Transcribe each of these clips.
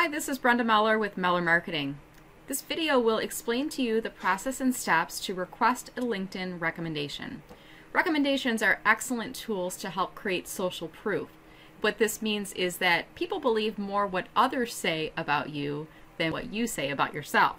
Hi, this is Brenda Meller with Meller Marketing. This video will explain to you the process and steps to request a LinkedIn recommendation. Recommendations are excellent tools to help create social proof. What this means is that people believe more what others say about you than what you say about yourself.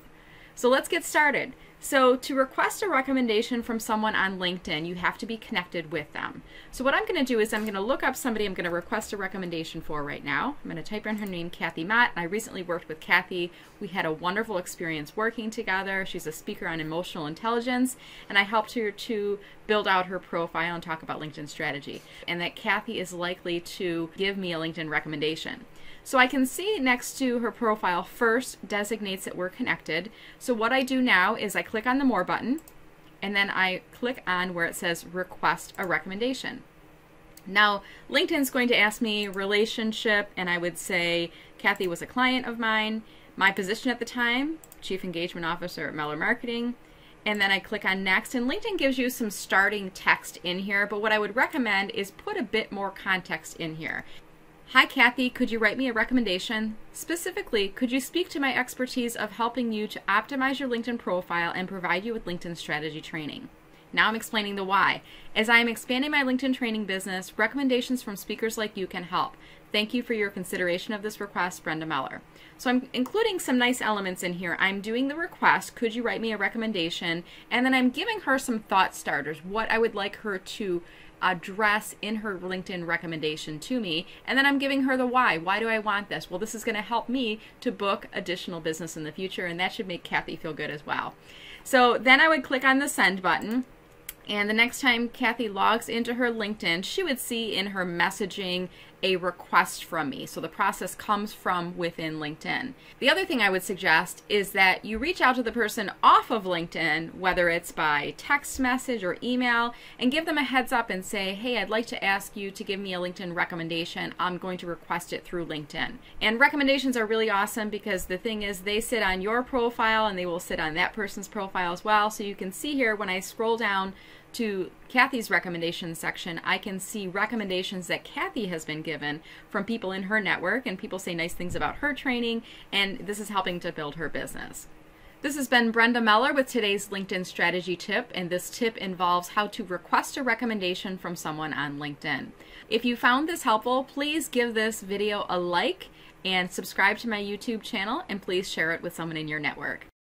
So let's get started. So to request a recommendation from someone on LinkedIn, you have to be connected with them. So what I'm going to do is I'm going to look up somebody I'm going to request a recommendation for right now. I'm going to type in her name, Cathy Mott. I recently worked with Cathy. We had a wonderful experience working together. She's a speaker on emotional intelligence, and I helped her to build out her profile and talk about LinkedIn strategy. And that Cathy is likely to give me a LinkedIn recommendation. So I can see next to her profile first designates that we're connected. So what I do now is I click on the More button and then I click on where it says Request a Recommendation. Now, LinkedIn's going to ask me relationship, and I would say Cathy was a client of mine, my position at the time, Chief Engagement Officer at Meller Marketing, and then I click on Next, and LinkedIn gives you some starting text in here, but what I would recommend is put a bit more context in here. Hi, Cathy. Could you write me a recommendation? Specifically, could you speak to my expertise of helping you to optimize your LinkedIn profile and provide you with LinkedIn strategy training? Now I'm explaining the why. As I am expanding my LinkedIn training business, recommendations from speakers like you can help. Thank you for your consideration of this request, Brenda Meller. So I'm including some nice elements in here. I'm doing the request, could you write me a recommendation? And then I'm giving her some thought starters, what I would like her to address in her LinkedIn recommendation to me. And then I'm giving her the why. Why do I want this? Well, this is going to help me to book additional business in the future, and that should make Cathy feel good as well. So then I would click on the send button. And the next time Cathy logs into her LinkedIn, she would see in her messaging a request from me. So the process comes from within LinkedIn. The other thing I would suggest is that you reach out to the person off of LinkedIn, whether it's by text message or email, and give them a heads up and say, hey, I'd like to ask you to give me a LinkedIn recommendation. I'm going to request it through LinkedIn. And recommendations are really awesome because the thing is, they sit on your profile and they will sit on that person's profile as well. So you can see here when I scroll down to Cathy's recommendation section, I can see recommendations that Cathy has been given from people in her network, and people say nice things about her training, and this is helping to build her business. This has been Brenda Meller with today's LinkedIn strategy tip, and this tip involves how to request a recommendation from someone on LinkedIn. If you found this helpful, please give this video a like and subscribe to my YouTube channel, and please share it with someone in your network.